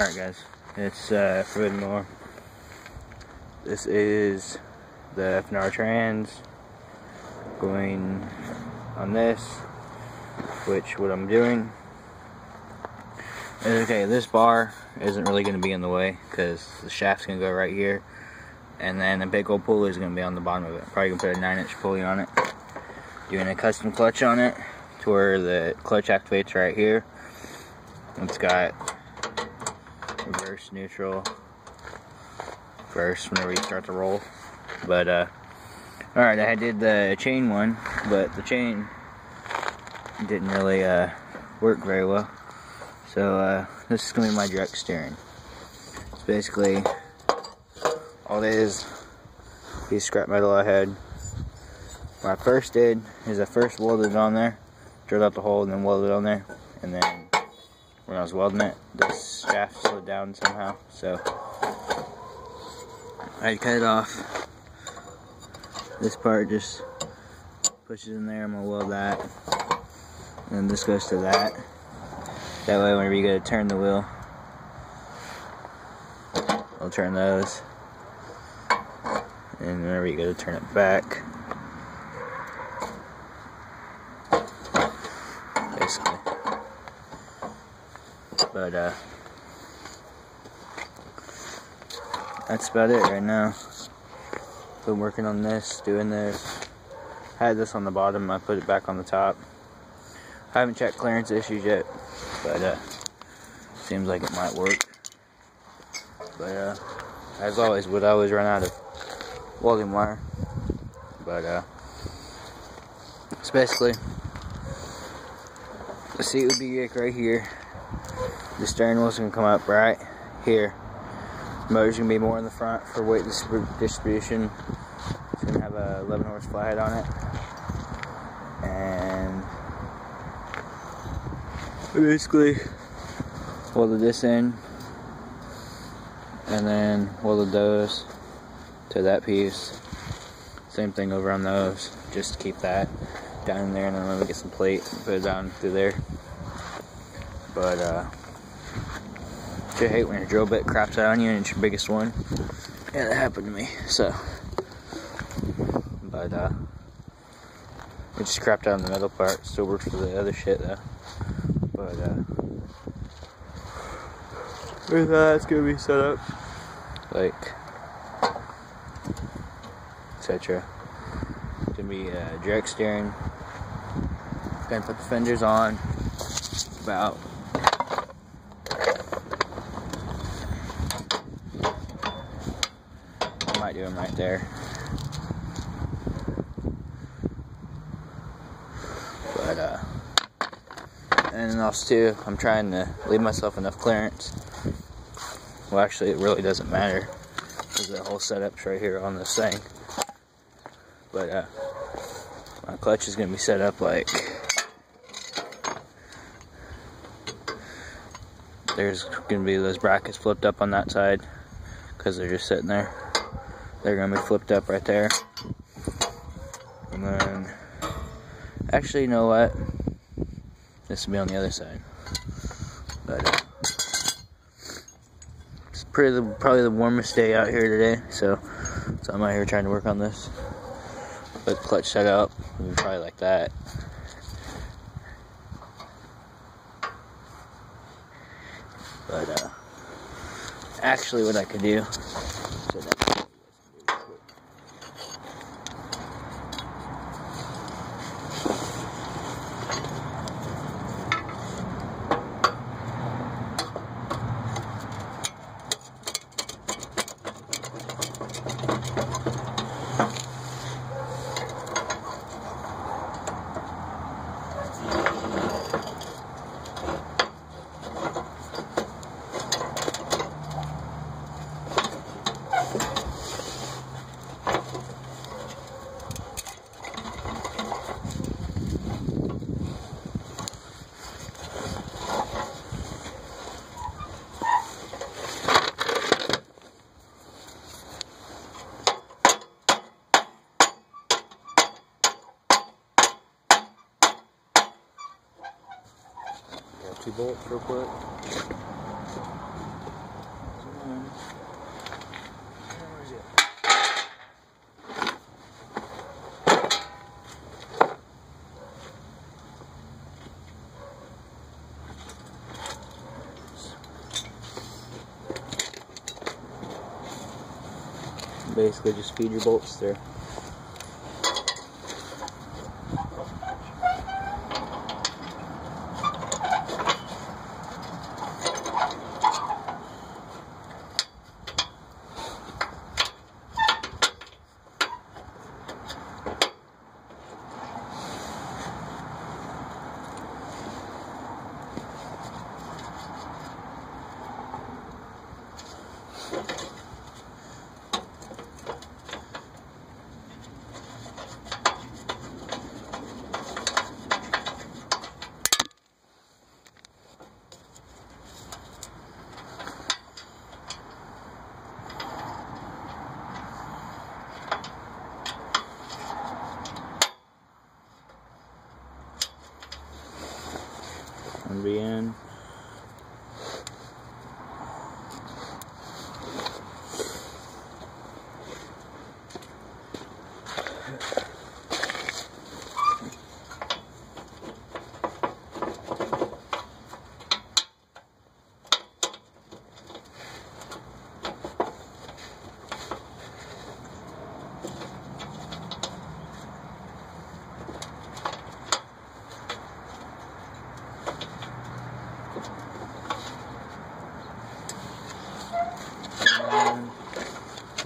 Alright guys, it's uh, Forbidden Mower. This is the FNR Trans going on this, which what I'm doing is okay, this bar isn't really going to be in the way because the shaft's going to go right here and then a big old pulley is going to be on the bottom of it. Probably going to put a 9 inch pulley on it. Doing a custom clutch on it to where the clutch activates right here. It's got reverse, neutral, first whenever you start to roll. But, uh, alright, I did the chain one, but the chain didn't really, uh, work very well. So, uh, this is going to be my direct steering. It's basically, all it is, piece scrap metal I had. What I first did is I first welded it on there, drilled out the hole, and then welded it on there, and then when I was welding it, this shaft slid down somehow, so I cut it off. This part just pushes in there, I'm gonna weld that. And this goes to that. That way whenever you go to turn the wheel, I'll turn those. And whenever you go to turn it back, basically. But, uh, that's about it right now. Been working on this, doing this. Had this on the bottom, I put it back on the top. I haven't checked clearance issues yet, but, uh, seems like it might work. But, uh, as always, would always run out of welding wire. But, uh, it's basically, the seat would be right here the steering wheel's gonna come up right here. The Motor's gonna be more in the front for weight distribution. It's gonna have a 11 horse flathead on it. And basically welded this in and then welded those to that piece. Same thing over on those, just keep that down in there and then me get some plate and put it down through there. But uh you hate when your drill bit craps out on you and it's your biggest one. Yeah, that happened to me. So, but uh, it just crapped out in the middle part. Still works for the other shit though. But uh, with that, it's gonna be set up like etc. Gonna be uh, direct steering. Gonna put the fenders on about do them right there. But, uh, and also too, I'm trying to leave myself enough clearance. Well, actually, it really doesn't matter because the whole setup's right here on this thing. But, uh, my clutch is going to be set up like there's going to be those brackets flipped up on that side because they're just sitting there they're gonna be flipped up right there. And then, actually, you know what? This will be on the other side. But uh, it's pretty probably the warmest day out here today, so so I'm out here trying to work on this. But clutch set up, probably like that. But uh, actually, what I could do. safety bolts real quick. Basically just feed your bolts there. And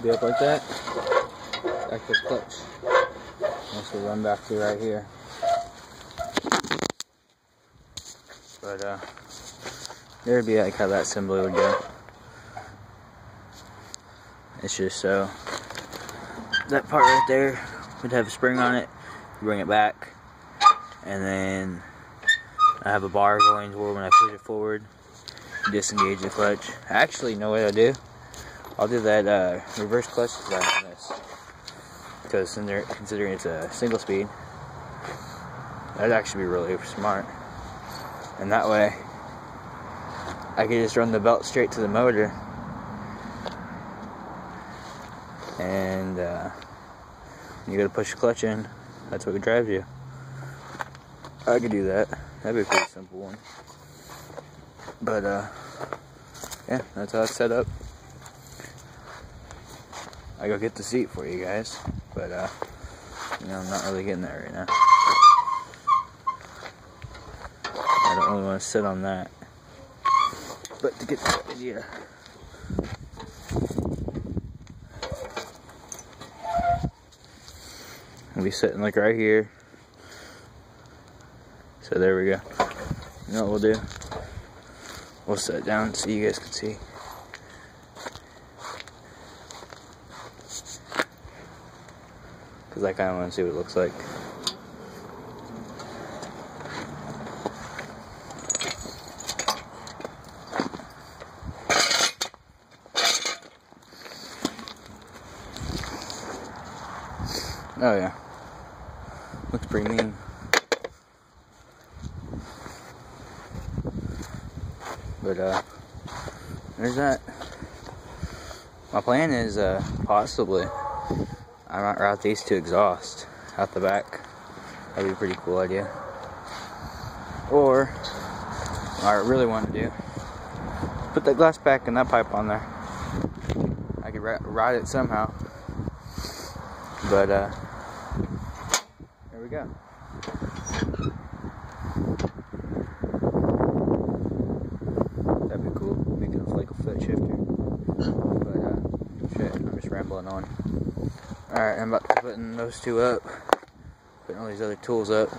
be up like that. Active clutch. This will run back to right here. But uh there'd be like how that assembly would go. It's just so that part right there would have a spring on it, bring it back, and then I have a bar going where when I push it forward, disengage the clutch. Actually know what I do. I'll do that uh, reverse clutch design on this. Because considering it's a single speed, that'd actually be really smart. And that way, I could just run the belt straight to the motor. And uh, you gotta push the clutch in, that's what drives you. I could do that. That'd be a pretty simple one. But, uh, yeah, that's how it's set up. I go get the seat for you guys, but uh, you know, I'm not really getting there right now. I don't really want to sit on that. But to get the idea. I'll be sitting like right here. So there we go. You know what we'll do? We'll sit down so you guys can see. Because I kind of want to see what it looks like. Oh yeah. Looks pretty mean. But uh there's that. My plan is uh possibly I might route these to exhaust out the back. That'd be a pretty cool idea. Or, what I really want to do, put that glass pack and that pipe on there. I could ride it somehow. But, uh, there we go. That'd be cool. Make it like a foot shifter. But, uh, shit, I'm just rambling on. Alright, I'm about to putting those two up. Putting all these other tools up.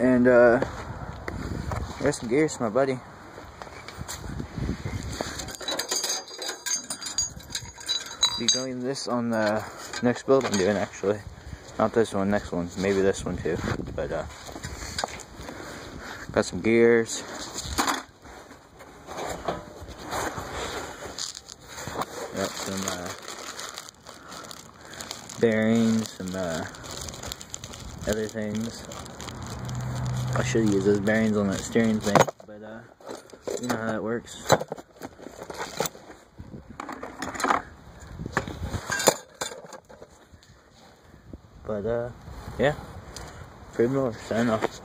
And, uh, got some gears for my buddy. Be doing this on the next build I'm doing, actually. Not this one, next one. Maybe this one, too. But, uh, got some gears. Got some, uh, bearings, and uh, other things. I should use those bearings on that steering thing, but uh, you know how that works. But uh, yeah, Fred Miller, sign off.